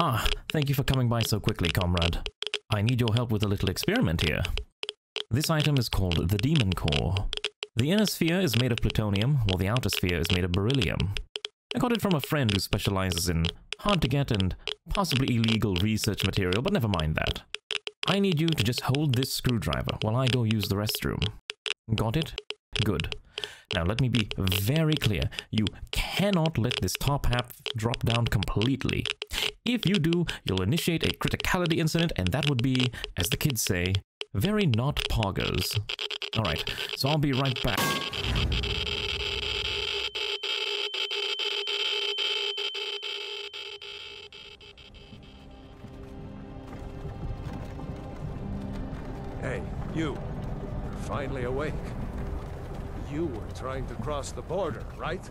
Ah, thank you for coming by so quickly, comrade. I need your help with a little experiment here. This item is called the Demon Core. The inner sphere is made of plutonium, while the outer sphere is made of beryllium. I got it from a friend who specializes in hard to get and possibly illegal research material, but never mind that. I need you to just hold this screwdriver while I go use the restroom. Got it? Good. Now let me be very clear. You cannot let this top half drop down completely. If you do, you'll initiate a criticality incident, and that would be, as the kids say, very not poggers. Alright, so I'll be right back. Hey, you. You're finally awake. You were trying to cross the border, right?